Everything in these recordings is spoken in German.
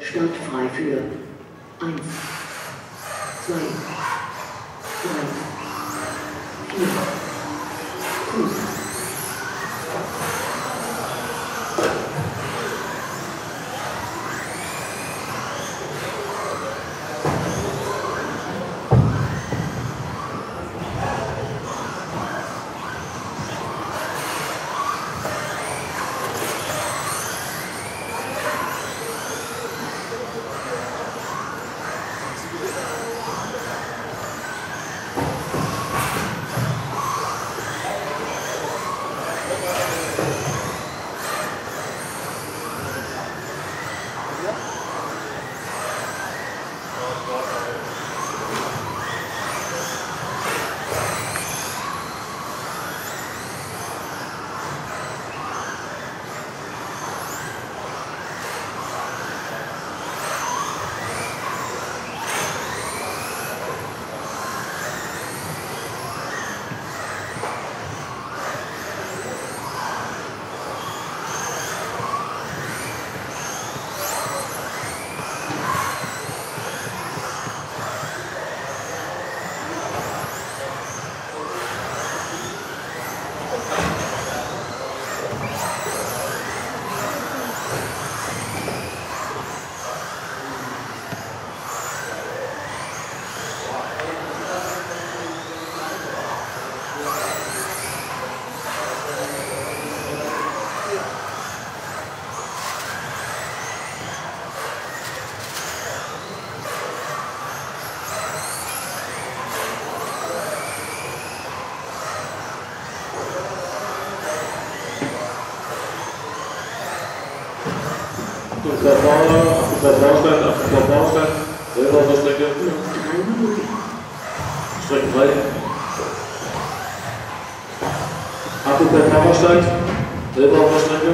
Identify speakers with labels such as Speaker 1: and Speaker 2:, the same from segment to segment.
Speaker 1: Startfrei für 1, 2,
Speaker 2: Strecke frei. Achtung, der Fahrer steigt, selber auf der Strecke,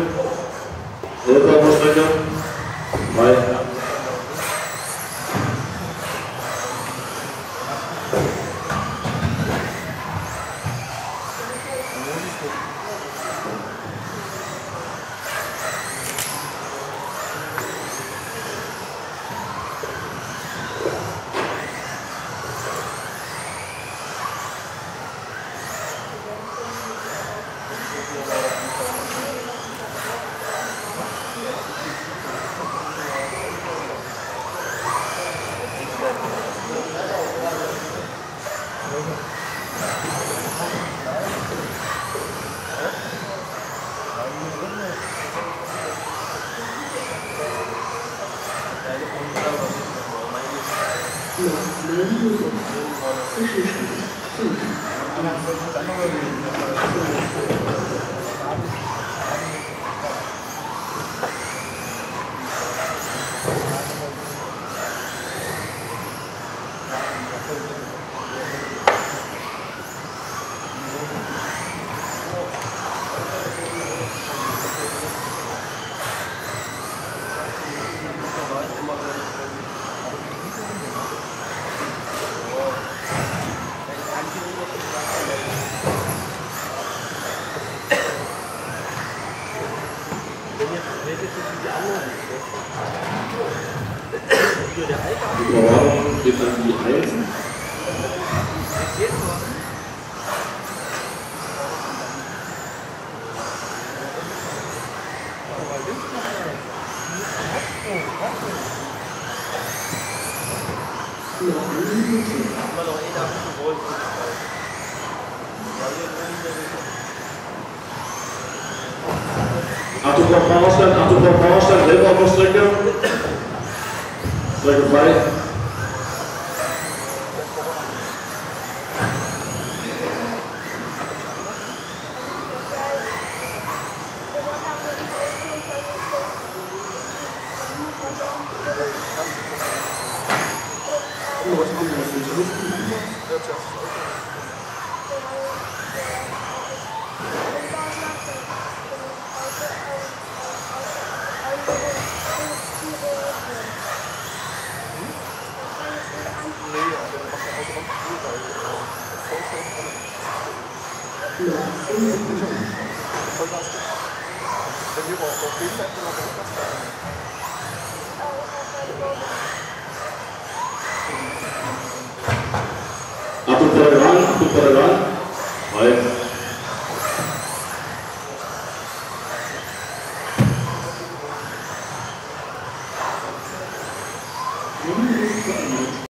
Speaker 2: selber auf der Strecke, frei.
Speaker 1: 原因所在，这是什么素质Bauer geht an die Eisen.
Speaker 2: Achtung beim Fahrerstand, Achtung beim Fahrerstand, selber auf der Strecke.
Speaker 1: Like a fight?
Speaker 2: 그렇죠. Apa perbedaan?
Speaker 3: Apa perbedaan?